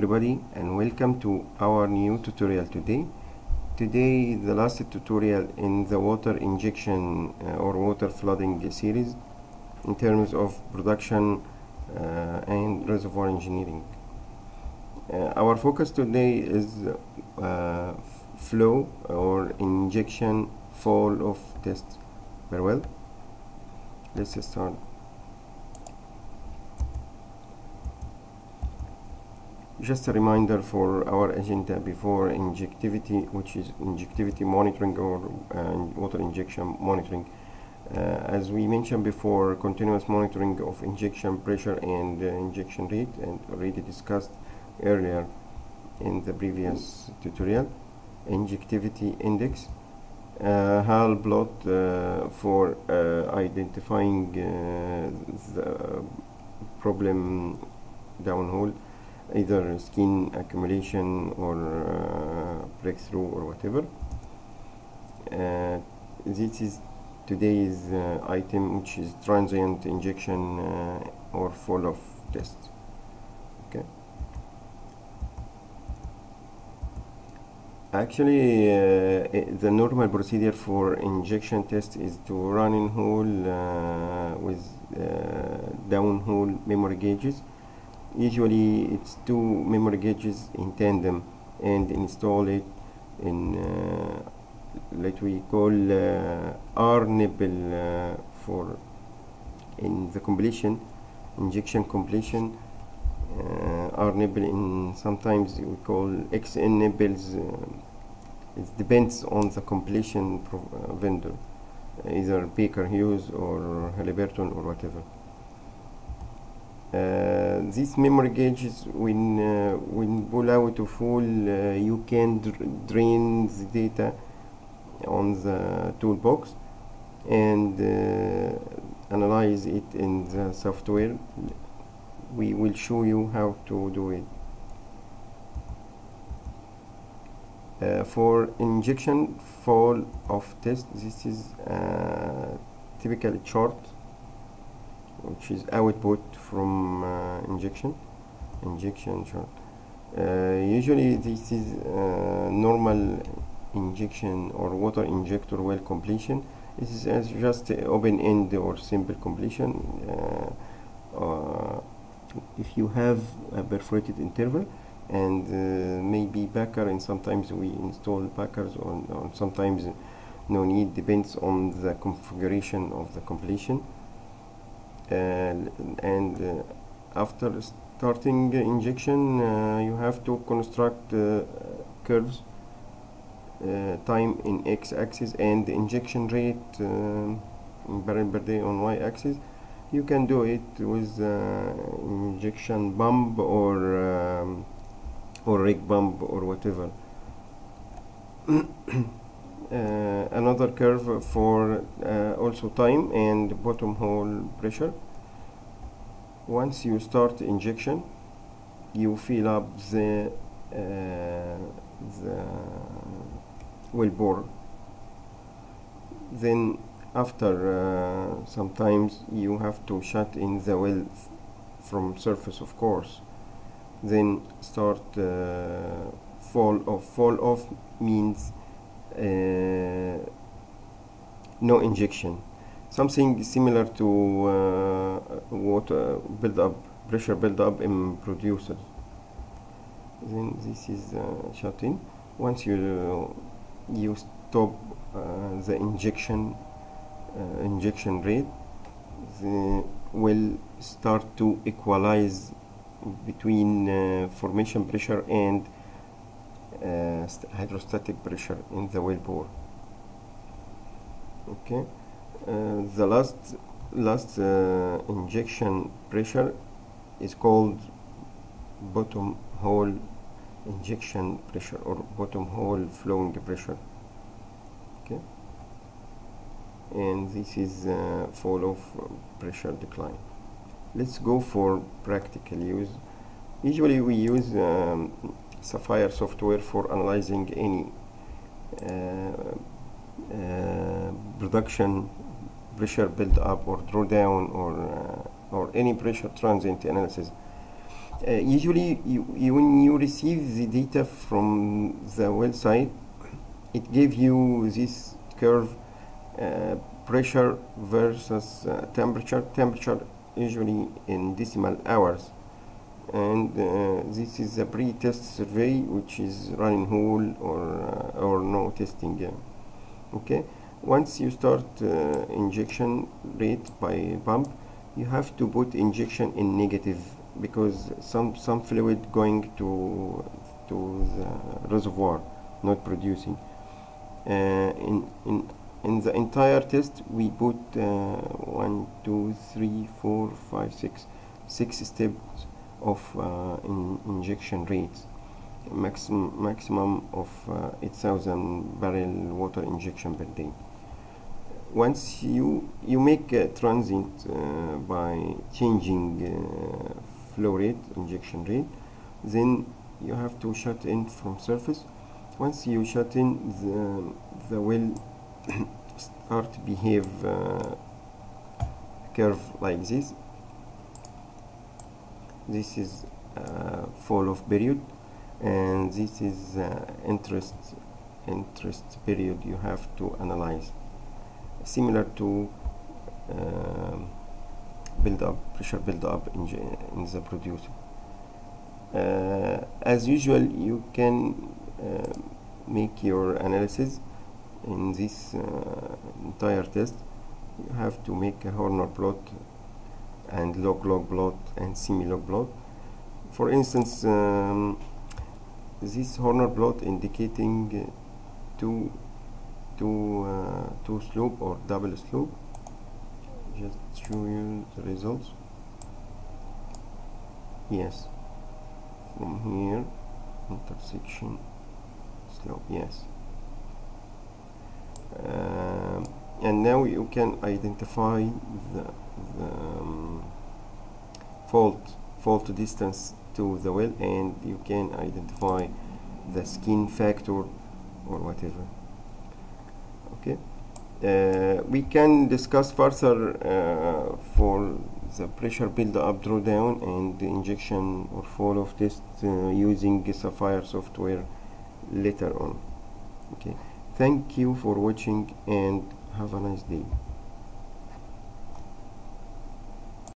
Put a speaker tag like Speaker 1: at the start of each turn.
Speaker 1: everybody and welcome to our new tutorial today. Today the last tutorial in the water injection uh, or water flooding series in terms of production uh, and reservoir engineering. Uh, our focus today is uh, flow or injection fall off test. Very well. Let's start. Just a reminder for our agenda before injectivity, which is injectivity monitoring or uh, water injection monitoring. Uh, as we mentioned before, continuous monitoring of injection pressure and uh, injection rate, and already discussed earlier in the previous tutorial. Injectivity index, uh, Hall plot uh, for uh, identifying uh, the problem downhole either skin accumulation or uh, breakthrough or whatever. Uh, this is today's uh, item which is transient injection or fall off test. Okay. Actually, uh, i- the normal procedure for injection test is to run in hole uh, with uh, downhole memory gauges usually it's two memory gauges in tandem and install it in uh, like we call uh, R nipple uh, for in the completion injection completion uh, R nipple in sometimes we call XN nipples uh, it depends on the completion uh, vendor either Baker Hughes or Halliburton or whatever uh, these memory gauges when uh, when pull out to full uh, you can dr- drain the data on the toolbox and uh, analyze it in the software. We will show you how to do it. Uh, for injection fall off test this is uh, typical chart which is output from uh, injection injection chart uh, usually this is uh, normal injection or water injector well completion. This is as just open end or simple completion. Uh, uh, if you have a perforated interval and uh, maybe packer and sometimes we install packers on, on sometimes no need depends on the configuration of the completion. uh, and uh, after starting injection uh, you have to construct uh, curves time in x-axis and the injection rate um, in barrel per day on y-axis. You can do it with uh, injection pump or um, or rig pump or whatever another curve for uh, also time and bottom hole pressure. Once you start injection you fill up the uh, the well bore. Then after uh, sometimes you have to shut in the well from surface of course. Then start uh, fall off. Fall off means uh, no injection. Something similar to uh, water build up pressure build up in producers. Then this is uh, shut in once you you stop uh, the injection uh, injection rate the will start to equalize between uh, formation pressure and uh, hydrostatic pressure in the well bore. Okay? Uh, the last last uh, injection pressure is called bottom hole injection pressure or bottom hole flowing pressure. Okay? And this is uh, fall off uh, pressure decline. Let's go for practical use. Usually we use um, Saphir software for analyzing any uh, uh, production pressure build up or drawdown or uh, or any pressure transient analysis Uh, usually, you, you, when you receive the data from the website, it gives you this curve uh, pressure versus uh, temperature. Temperature usually in decimal hours, and uh, this is a pre-test survey which is running hole or uh, or no testing. okay, once you start uh, injection rate by pump, you have to put injection in negative because some some fluid going to to the reservoir not producing uh, in in in the entire test we put uh, one two three four five six six steps of uh, in injection rates. Maximum maximum of uh, 8000 barrel water injection per day. Once you you make a transient uh, by changing flow rate injection rate then you have to shut in from surface. Once you shut in the the well start to behave uh, curve like this this is uh, fall off period and this is uh, interest interest period you have to analyze. Similar to um, build up pressure build up in, in the producer. Uh, as usual you can uh, make your analysis in this uh, entire test. You have to make a Horner plot and log log plot and semi log plot for instance um, this Horner plot indicating uh, two two uh, two slope or double slope. Just show you the results. Yes. From here intersection slope yes. Um, and now you can identify the, the um, fault fault distance to the well and you can identify the skin factor or whatever. Okay? Uh, we can discuss further uh, for the pressure build up drawdown and the injection or fall off test uh, using Saphir software later on. Okay? Thank you for watching and have a nice day